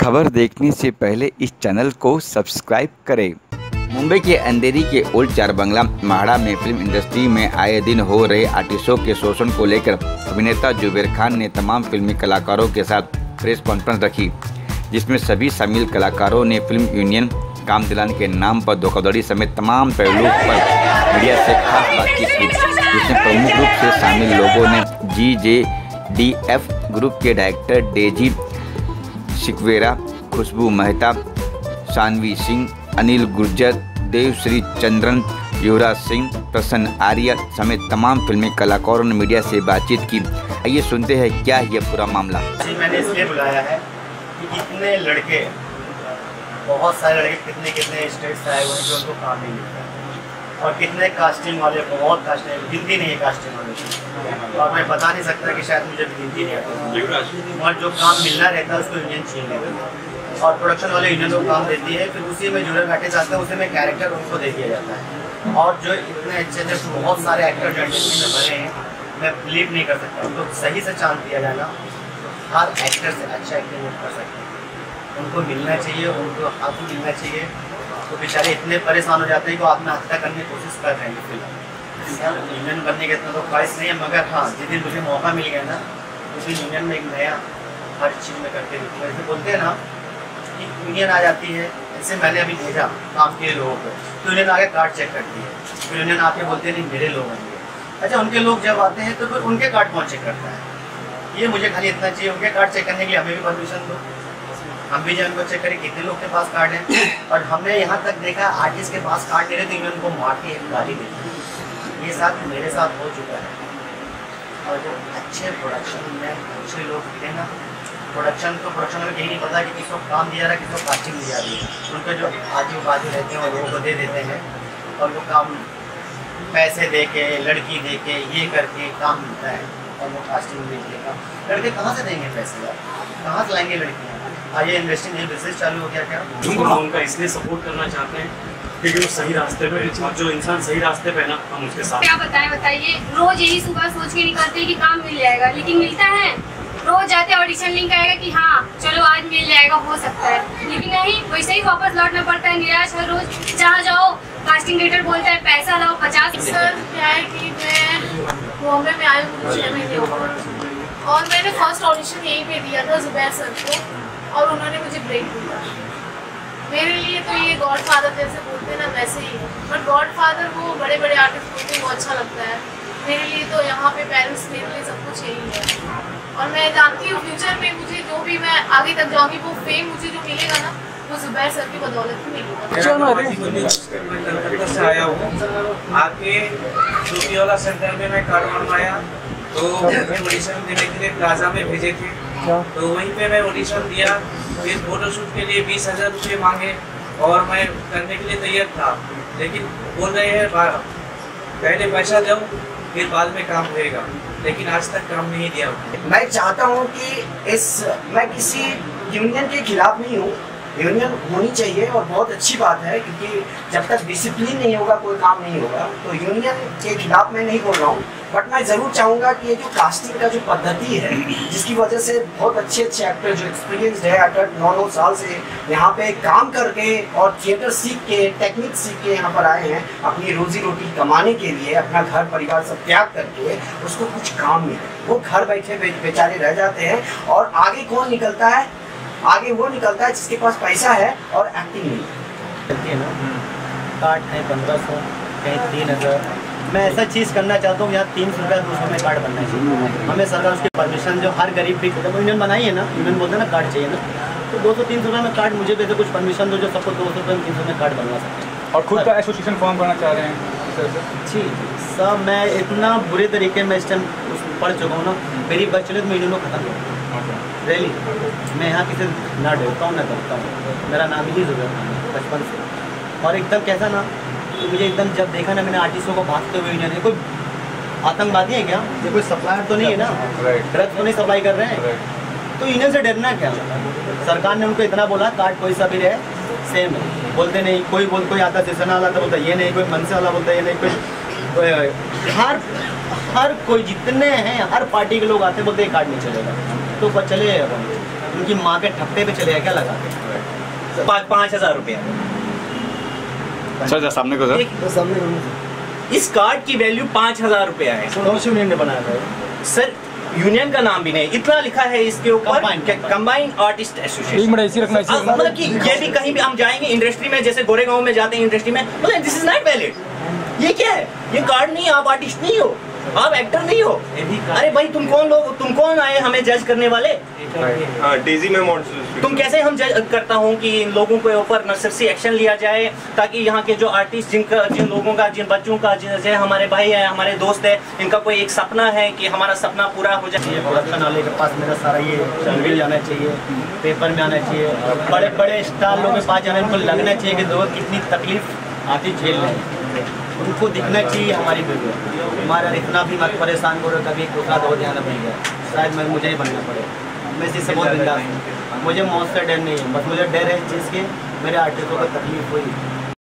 खबर देखने से पहले इस चैनल को सब्सक्राइब करें। मुंबई के अंधेरी के ओल्ड चार बंगला माड़ा में फ़िल्म इंडस्ट्री में आए दिन हो रहे आर्टिस्टों के शोषण को लेकर अभिनेता जुबेर खान ने तमाम फिल्मी कलाकारों के साथ प्रेस कॉन्फ्रेंस रखी, जिसमें सभी शामिल कलाकारों ने फ़िल्म यूनियन, काम दिलाने के नाम पर धोखाधड़ी समेत तमाम पहलुओं पर मीडिया से खास बातचीत की, जिसमें प्रमुख रूप से शामिल लोगों ने G J D F group के director Daisy Siqueira, Khushboo Mehta, Sanvi Singh, Anil Gurjar, Devshree Chandran, Yuvraj Singh, Prasanna Arya समेत तमाम फिल्मी कलाकारों ने मीडिया से बातचीत की। आइए सुनते हैं, क्या है यह पूरा मामला? मैंने इसलिए बुलाया है कि इतने लड़के, बहुत सारे लड़के कितने कितने स्टेट से आए हुए हैं जो उनको काम नहीं मिलता और कितने कास्टिंग वाले बहुत कास्टिंग गिनती नहीं है कास्टिंग वाले। और मैं बता नहीं सकता कि शायद मुझे गिनती नहीं आती। और जो काम मिलना रहता है उसको यूनियन छीन लेता है और प्रोडक्शन वाले यूनियन को काम देती है फिर उसी में जुड़े बैठे जाते हैं उसी में कैरेक्टर उनको दे दिया जाता है। और जो इतने अच्छे अच्छे बहुत सारे एक्टर जो इंडस्ट्री में भरे हैं मैं बिलीव नहीं कर सकता। उनको सही से चांस दिया जाना हर एक्टर से अच्छा एक्टिंग कर सकते हैं। उनको मिलना चाहिए उनको हाथ मिलना चाहिए। तो बेचारे इतने परेशान हो जाते हैं कि आत्महत्या करने की कोशिश कर रहे हैं फ़िलहाल। यूनियन बनने का इतना तो ख्वाहिश नहीं है, मगर हाँ जिस दिन मुझे मौका मिल गया ना, उस दिन यूनियन में एक नया हर चीज़ में करके दिखूँ ऐसे बोलते हैं ना कि यूनियन आ जाती है जैसे मैंने अभी भेजा काम के लोगों को। तो यूनियन आगे कार्ड चेक करती है फिर यूनियन आके बोलते हैं, नहीं, मेरे लोग होंगे अच्छा उनके लोग जब आते हैं तो फिर उनके कार्ड कौन चेक करता है? ये मुझे खाली इतना चाहिए, उनके कार्ड चेक करने के लिए हमें भी परमिशन दो। हम भी जो उनको चेक करें, कितने लोग के पास कार्ड है। और हमने यहाँ तक देखा आर्टिस्ट के पास कार्ड नहीं रहे तो यूनियन को मार के गाली देती ये साथ मेरे साथ हो चुका है। और जो अच्छे प्रोडक्शन में अच्छे लोग थे ना प्रोडक्शन तो प्रोडक्शन में यही नहीं पता कि किसको काम दिया जा रहा है, किसको कास्टिंग दी जा रही है। उनके जो आजू बाजू रहते हैं, वो दे देते हैं। और वो काम पैसे दे के लड़की दे के ये करके काम मिलता है। और वो कास्टिंग दे के लड़के कहाँ से देंगे पैसे यार? कहाँ से लाएँगे लड़कियाँ? आइए इन्वेस्टिंग नहीं बिज़नेस चालू हो गया क्या? हम उनका इसलिए सपोर्ट करना चाहते हैं क्योंकि वो सही रास्ते पे और जो इंसान सही रास्ते पे है ना हम उसके साथ क्या बताएँ बताइए। रोज यही सुबह सोच के निकलते हैं कि काम मिल जाएगा लेकिन मिलता है। रोज जाते ऑडिशन लिंक आएगा कि हाँ चलो आज मिल जाएगा हो सकता है। लेकिन नहीं वैसे ही वापस लौटना पड़ता है निराश हर रोज। जहाँ जाओ कास्टिंग डायरेक्टर बोलता है पैसा लाओ पचास सर क्या है कि मैं बॉम्बे में आई हूँ छः महीने और मैंने फ़र्स्ट ऑडिशन यहीं पे दिया था जुबैर सर को। और उन्होंने मुझे ब्रेक दिया। मेरे लिए तो ये गॉड फादर जैसे बोलते हैं ना वैसे ही। बट गॉड फादर वो बड़े बड़े आर्टिस्ट बोलते हैं वो अच्छा लगता है। मेरे लिए तो यहाँ पे पेरेंट्स मेरे लिए सब कुछ यही है। और मैं जानती हूँ फ्यूचर में मुझे जो भी मैं आगे तक जाऊँगी वो फेम मुझे जो मिलेगा ना वो जुबैर सर की बदौलत ही मिलेगा। से आया हूँ। वाला सेंटर में मैं कार्ड बनवाया। तो मुझे ऑडिशन देने के लिए प्लाजा में भेजे थे। तो वहीं पे मैं ऑडिशन दिया फिर फोटोशूट के लिए बीस हज़ार रुपये मांगे और मैं करने के लिए तैयार था। लेकिन बोल रहे हैं बारह। पहले पैसा दो फिर बाद में काम होएगा लेकिन आज तक काम नहीं दिया। मैं चाहता हूँ कि इस मैं किसी यूनियन के खिलाफ नहीं हूँ। यूनियन होनी चाहिए और बहुत अच्छी बात है, क्योंकि जब तक डिसिप्लिन नहीं होगा, कोई काम नहीं होगा। तो यूनियन के खिलाफ मैं नहीं बोल रहा हूँ बट मैं ज़रूर चाहूँगा कि ये जो कास्टिंग का जो पद्धति है, जिसकी वजह से बहुत अच्छे अच्छे एक्टर जो एक्सपीरियंसड है एक्टर नौ नौ साल से यहाँ पे काम करके और थिएटर सीख के टेक्निक सीख के यहाँ पर आए हैं, अपनी रोजी रोटी कमाने के लिए, अपना घर, परिवार सब त्याग करके उसको कुछ काम मिले। वो घर बैठे बेचारे रह जाते हैं और आगे कौन निकलता है? आगे वो निकलता है जिसके पास पैसा है और एक्टिंग नहीं। चलती है ना कार्ड है पंद्रह सौ कहीं तीन हज़ार। मैं ऐसा चीज़ करना चाहता हूँ यहाँ तीन सौ रुपया दो सौ में कार्ड बनना चाहिए हमें सरकार उसकी परमिशन जो हर गरीब भी जब यूनियन बनाई है ना यूनियन बोलते हैं ना कार्ड चाहिए ना। तो दो सौ तीन सौ रुपये में कार्ड मुझे वैसे कुछ परमिशन दो जो सबको दो सौ रुपये में तीन सौ में कार्ड बनवा सकें और खुद का एसोसिएशन फॉर्म करना चाह रहे हैं। जी सर मैं इतना बुरे तरीके में इस टाइम पढ़ चुका हूँ ना मेरी बचले तो यूनियन खत्म हो रैली मैं यहाँ किसी ना डरता हूँ ना डरता हूँ। मेरा नाम ही जुबेर खान है बचपन से। और एकदम कैसा ना कि मुझे एकदम जब देखा ना मैंने आर्टिस्टों को भागते हुए है कोई आतंकवादी है क्या? ये कोई सप्लायर तो नहीं है ना? ड्रग्स तो नहीं सप्लाई कर रहे हैं? तो यूनियन से डरना क्या? सरकार ने उनको इतना बोला कार्ड कोई सा भी रहे सेम है। बोलते नहीं कोई बोल कोई आता शिवसेना वाला था बोलता ये नहीं कोई मनसे वाला बोलता ये नहीं कोई कोई- हर हर कोई जितने हैं हर पार्टी के लोग आते बोलते ये कार्ड नहीं चलेगा। तो चले अब उनकी माँ के ठप्पे पे चले क्या लगा? पाँच पाँच हज़ार रुपया। सर सामने को सर। तो सामने इस कार्ड की वैल्यू पाँच हज़ार रुपया है। यूनियन ने बनाया था? सर यूनियन का नाम भी नहीं इतना लिखा है इसके ऊपर. कंबाइंड आर्टिस्ट एसोसिएशन रखना मतलब कि ये भी कहीं भी हम जाएँगे इंडस्ट्री में जैसे गोरेगांव में जाते हैं इंडस्ट्री में मतलब दिस इज़ नॉट वैलिड ये क्या है? ये कार्ड नहीं आप आर्टिस्ट नहीं हो। आप एक्टर नहीं हो? अरे भाई तुम कौन लोग? तुम कौन आए हमें जज करने वाले? हाँ। डेजी में तुम कैसे हम जज करता हूँ कि इन लोगों के ऊपर नर्सरी एक्शन लिया जाए ताकि यहाँ के जो आर्टिस्ट जिनका जिन लोगों का जिन बच्चों का जिन जैसे हमारे भाई है हमारे दोस्त है इनका कोई एक सपना है कि हमारा सपना पूरा हो जाए? प्रोडक्शन वाले के पास मेरा सारा ये रिवील आना चाहिए पेपर में आना चाहिए बड़े बड़े स्टार लोगों के पास जाना इनको लगना चाहिए कि लोग कितनी तकलीफ़ आती झेल रहे हैं। उनको दिखना चाहिए हमारी वीडियो। हमारा इतना भी मत परेशान करो कभी धोखा दो ध्यान गया शायद मैं मुझे ही बनना पड़े। मैं इससे बहुत बिंदास हूँ। मुझे मौत से डर नहीं है। बस मुझे डर है इस चीज़ के मेरे आर्टिस्टों को तकलीफ़ हुई।